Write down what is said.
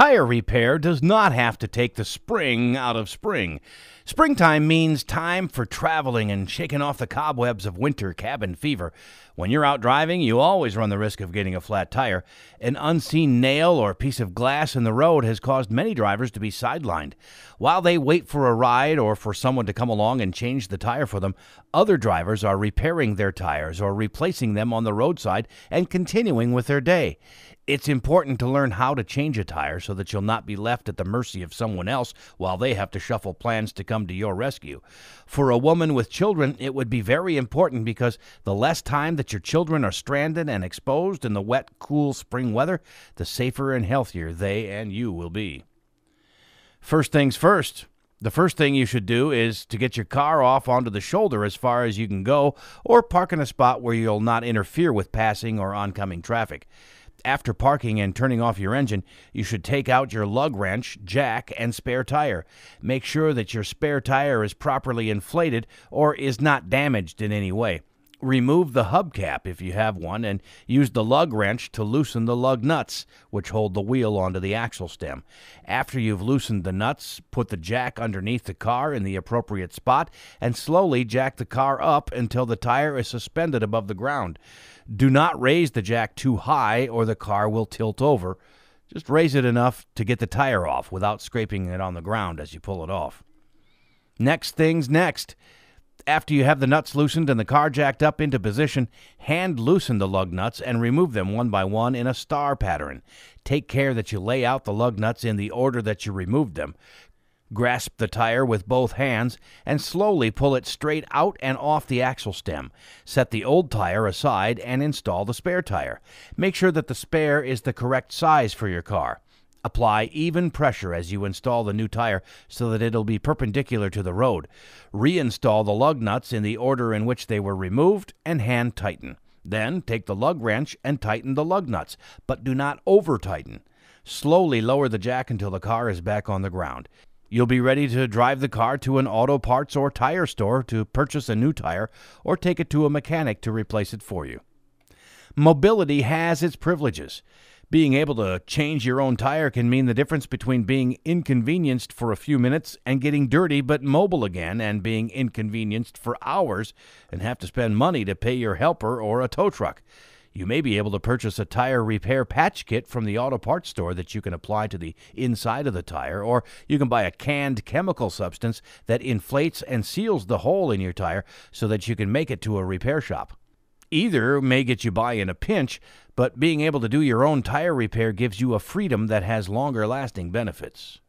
Tire repair does not have to take the spring out of spring. Springtime means time for traveling and shaking off the cobwebs of winter cabin fever. When you're out driving, you always run the risk of getting a flat tire. An unseen nail or piece of glass in the road has caused many drivers to be sidelined. While they wait for a ride or for someone to come along and change the tire for them, other drivers are repairing their tires or replacing them on the roadside and continuing with their day. It's important to learn how to change a tire so that you'll not be left at the mercy of someone else while they have to shuffle plans to come to your rescue. For a woman with children, it would be very important because the less time that your children are stranded and exposed in the wet, cool spring weather, the safer and healthier they and you will be. First things first. The first thing you should do is to get your car off onto the shoulder as far as you can go, or park in a spot where you'll not interfere with passing or oncoming traffic. After parking and turning off your engine, you should take out your lug wrench, jack, and spare tire. Make sure that your spare tire is properly inflated or is not damaged in any way. Remove the hubcap if you have one and use the lug wrench to loosen the lug nuts, which hold the wheel onto the axle stem. After you've loosened the nuts, put the jack underneath the car in the appropriate spot and slowly jack the car up until the tire is suspended above the ground. Do not raise the jack too high or the car will tilt over. Just raise it enough to get the tire off without scraping it on the ground as you pull it off. Next thing's next. After you have the nuts loosened and the car jacked up into position, hand loosen the lug nuts and remove them one by one in a star pattern. Take care that you lay out the lug nuts in the order that you removed them. Grasp the tire with both hands and slowly pull it straight out and off the axle stem. Set the old tire aside and install the spare tire. Make sure that the spare is the correct size for your car. Apply even pressure as you install the new tire so that it'll be perpendicular to the road. Reinstall the lug nuts in the order in which they were removed and hand tighten. Then take the lug wrench and tighten the lug nuts, but do not over tighten. Slowly lower the jack until the car is back on the ground. You'll be ready to drive the car to an auto parts or tire store to purchase a new tire or take it to a mechanic to replace it for you. Mobility has its privileges. Being able to change your own tire can mean the difference between being inconvenienced for a few minutes and getting dirty but mobile again, and being inconvenienced for hours and have to spend money to pay your helper or a tow truck. You may be able to purchase a tire repair patch kit from the auto parts store that you can apply to the inside of the tire, or you can buy a canned chemical substance that inflates and seals the hole in your tire so that you can make it to a repair shop. Either may get you by in a pinch, but being able to do your own tire repair gives you a freedom that has longer lasting benefits.